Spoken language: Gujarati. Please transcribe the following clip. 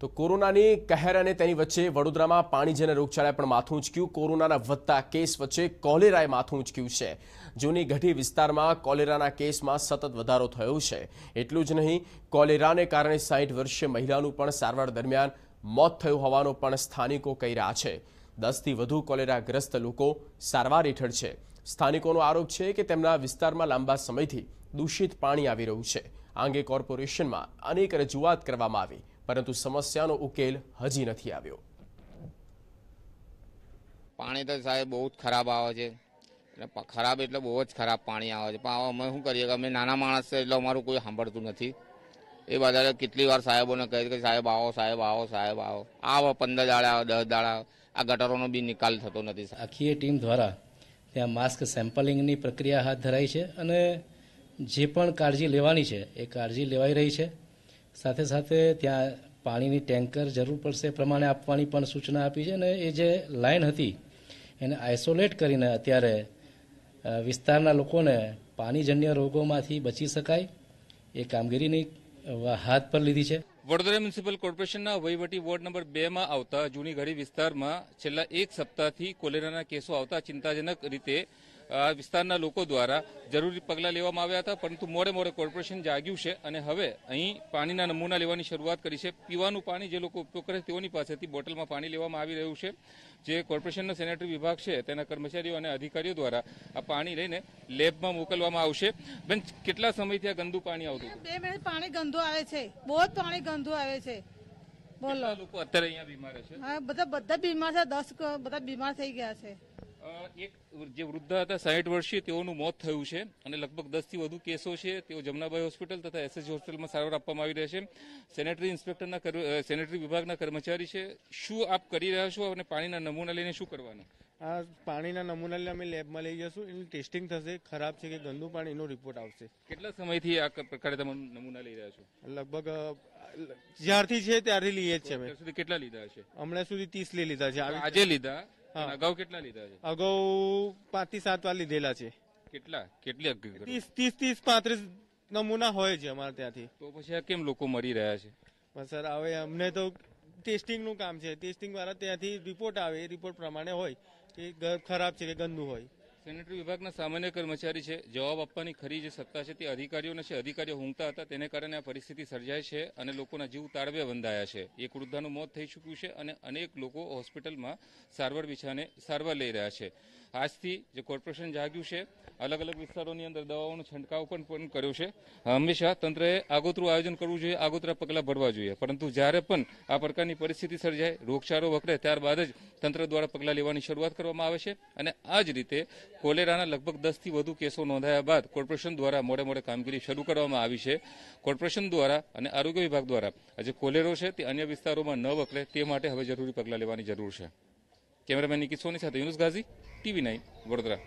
તો કોરોનાની કહેર અને તેની વચ્ચે વડોદરામાં પાણીજન્ય રોગચાળાએ પણ માથું ઉંચક્યું કોરોનાના વધતા કેસ વચ્ચે કોલેરાએ માથું ઉંચક્યું છે. જૂની ગઢી વિસ્તારમાં કોલેરાના કેસમાં સતત વધારો થયો છે. એટલું જ નહીં, કોલેરાને કારણે સાઠ વર્ષીય મહિલાનું પણ સારવાર દરમિયાન મોત થયું હોવાનો પણ સ્થાનિકો કહી રહ્યા છે. દસથી વધુ કોલેરાગ્રસ્ત લોકો સારવાર હેઠળ છે. સ્થાનિકોનો આરોપ છે કે તેમના વિસ્તારમાં લાંબા સમયથી દૂષિત પાણી આવી રહ્યું છે. આ અંગે કોર્પોરેશનમાં અનેક રજૂઆત કરવામાં આવી. પરંતુ સમસ્યાનો ઉકેલ હજી નથી આવ્યો. પાણી તો સાહેબ બહુ જ ખરાબ આવે છે. એટલે ખરાબ એટલે બહુ જ ખરાબ પાણી આવે છે. પણ અમે શું કરીએ કે અમે નાના માણસ છે એટલે અમારું કોઈ સાંભળતું નથી. એ બધા કેટલી વાર સાહેબોને કહે કે સાહેબ આવો સાહેબ આવો સાહેબ આવો. આવો પંદર દાડા આવે દસ દાડા. આવે આ ગટરોનો બી નિકાલ થતો નથી આખી એ ટીમ દ્વારા ત્યાં માસ્ક સેમ્પલિંગની પ્રક્રિયા હાથ ધરાઈ છે અને જે પણ કાળજી લેવાની છે એ કાળજી લેવાઈ રહી છે. સાથે સાથે ત્યાં પાણીની ટેન્કર જરૂર પડશે પ્રમાણે આપવાની પણ સૂચના આપી છે અને એ જે લાઈન હતી એને આઇસોલેટ કરીને અત્યારે વિસ્તારના લોકોને પાણીજન્ય રોગોમાંથી બચી શકાય એ કામગીરીની હાથ પર લીધી છે. વડોદરા મ્યુનિસિપલ કોર્પોરેશનના વહીવટી વોર્ડ નંબર બે માં આવતા જૂની ઘડી વિસ્તારમાં છેલ્લા એક સપ્તાહથી કોલેરાના કેસો આવતા ચિંતાજનક રીતે વિસ્તારના લોકો દ્વારા જરૂરી પગલાં લેવામાં આવ્યા હતા પરંતુ મોડે મોડે કોર્પોરેશન જાગ્યું છે અને હવે અહીં પાણીના નમૂના લેવાની શરૂઆત કરી છે. પીવાનું પાણી જે લોકો ઉપયોગ કરે તેઓની પાસેથી બોટલમાં પાણી લેવામાં આવી રહ્યું છે. જે કોર્પોરેશનનો સેનેટરી વિભાગ છે તેના કર્મચારીઓ અને અધિકારીઓ દ્વારા આ પાણી લઈને લેબમાં મોકલવામાં આવશે. બેન કેટલા સમયથી આ ગંદુ પાણી આવતું બે મિનિટ પાણી ગંદુ આવે છે. બહુ જ પાણી ગંદુ આવે છે. બોલો. લોકો અત્યારે અહીંયા બીમાર છે? હા બધા બધા બીમાર છે દસ બધા બીમાર થઈ ગયા છે. એક જે વૃદ્ધા હતા સાહીઠ વર્ષીય તેઓનું મોત થયું છે અને લગભગ દસથી વધુ કેસો છે. તેઓ જમનાબાઈ હોસ્પિટલ તથા એસએસજી હોસ્પિટલમાં સારવાર આપવામાં આવી રહી છે. સેનેટરી ઇન્સ્પેક્ટરના સેનેટરી વિભાગના કર્મચારી છે. શું આપ કરી રહ્યા છો અને પાણીના નમૂના લઈને શું કરવાનું? આ પાણીના નમૂના લઈને અમે લેબમાં લઈ જશું. એનું ટેસ્ટિંગ થશે. ખરાબ છે કે ગંદુ પાણીનો રિપોર્ટ આવશે. કેટલા સમયથી આ પ્રકારે તમે નમૂના લઈ રહ્યા છો? લગભગ જ્યારથી છે ત્યારથી લઈએ જ છે અમે. સુધી કેટલા લીધા છે? હમણાં સુધી ત્રીસ લઈ લીધા છે. આજે લીધા. અને અગાઉ કેટલા લીધા છે? અગાઉ પાંચથી સાત વાર લીધેલા છે. કેટલા? કેટલી અગ- ત્રીસ ત્રીસ ત્રીસ પાંત્રીસ નમૂના હોય છે અમારે ત્યાંથી. તો પછી આ કેમ લોકો મરી રહ્યા છે? પણ સર હવે અમને તો ટેસ્ટિંગનું કામ છે. ટેસ્ટિંગ વાળા ત્યાંથી રિપોર્ટ આવે એ રિપોર્ટ પ્રમાણે હોય કે ખરાબ છે કે ગંદુ હોય. સેનેટરી વિભાગના સામાન્ય કર્મચારી છે. જવાબ આપવાની ખરી જે સત્તા છે તે અધિકારીઓને છે. અધિકારીઓ ઊંઘતા હતા. તેને કારણે આ પરિસ્થિતિ સર્જાય છે અને લોકોના જીવ તાળવે બંધાયા છે. એક વૃદ્ધાનું મોત થઈ ચૂક્યું છે અને અનેક લોકો હોસ્પિટલમાં સારવાર બિછાને સારવાર લઈ રહ્યા છે. આજથી જે કોર્પોરેશન જાગ્યું છે, અલગ અલગ વિસ્તારોની અંદર દવાઓનો છંટકાવ પણ પણ કર્યો છે. હંમેશા તંત્રએ આગોતરું આયોજન કરવું જોઈએ, આગોતરા પગલાં ભરવા જોઈએ. પરંતુ જ્યારે પણ આ પ્રકારની પરિસ્થિતિ સર્જાય, રોગચાળો વકરે, ત્યારબાદ જ તંત્ર દ્વારા પગલાં લેવાની શરૂઆત કરવામાં આવે છે અને આ જ રીતે કોલેરાના લગભગ દસથી વધુ કેસો નોંધાયા બાદ કોર્પોરેશન દ્વારા મોડે મોડે કામગીરી શરૂ કરવામાં આવી છે. કોર્પોરેશન દ્વારા અને આરોગ્ય વિભાગ દ્વારા જે કોલેરો છે તે અન્ય વિસ્તારોમાં ન વકરે તે માટે હવે જરૂરી પગલાં લેવાની જરૂર છે. કેમેરામેન નિકિત સોની સાથે યુનુસ ગાઝી ટીવી નાઇન વડોદરા.